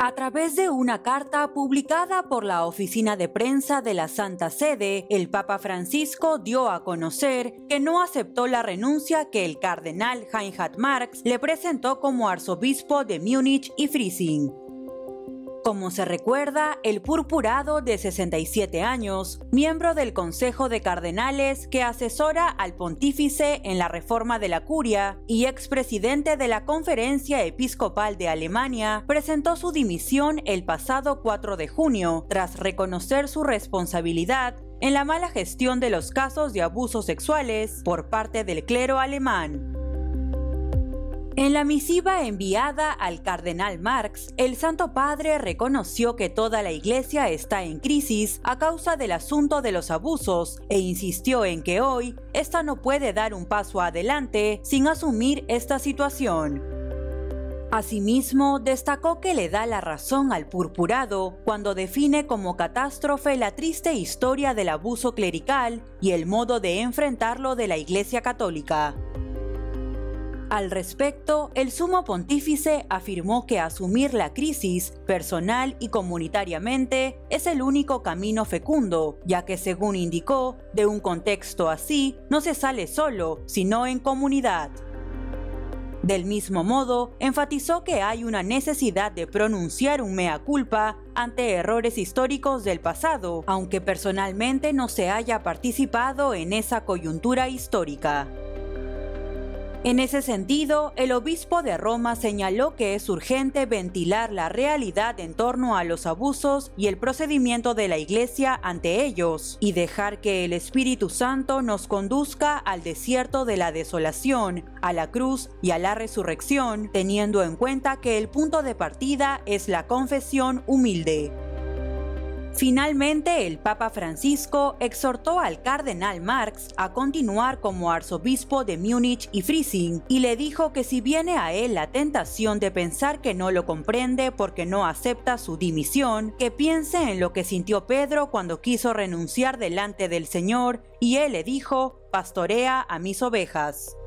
A través de una carta publicada por la oficina de prensa de la Santa Sede, el Papa Francisco dio a conocer que no aceptó la renuncia que el cardenal Heinhard Marx le presentó como arzobispo de Múnich y Freising. Como se recuerda, el purpurado de 67 años, miembro del Consejo de Cardenales que asesora al pontífice en la reforma de la curia y expresidente de la Conferencia Episcopal de Alemania, presentó su dimisión el pasado 4 de junio tras reconocer su responsabilidad en la mala gestión de los casos de abusos sexuales por parte del clero alemán. En la misiva enviada al cardenal Marx, el Santo Padre reconoció que toda la Iglesia está en crisis a causa del asunto de los abusos e insistió en que hoy esta no puede dar un paso adelante sin asumir esta situación. Asimismo, destacó que le da la razón al purpurado cuando define como catástrofe la triste historia del abuso clerical y el modo de enfrentarlo de la Iglesia Católica. Al respecto, el sumo pontífice afirmó que asumir la crisis, personal y comunitariamente, es el único camino fecundo, ya que según indicó, de un contexto así no se sale solo, sino en comunidad. Del mismo modo, enfatizó que hay una necesidad de pronunciar un mea culpa ante errores históricos del pasado, aunque personalmente no se haya participado en esa coyuntura histórica. En ese sentido, el obispo de Roma señaló que es urgente ventilar la realidad en torno a los abusos y el procedimiento de la Iglesia ante ellos, y dejar que el Espíritu Santo nos conduzca al desierto de la desolación, a la cruz y a la resurrección, teniendo en cuenta que el punto de partida es la confesión humilde. Finalmente, el Papa Francisco exhortó al cardenal Marx a continuar como arzobispo de Múnich y Freising y le dijo que si viene a él la tentación de pensar que no lo comprende porque no acepta su dimisión, que piense en lo que sintió Pedro cuando quiso renunciar delante del Señor y él le dijo, pastorea a mis ovejas.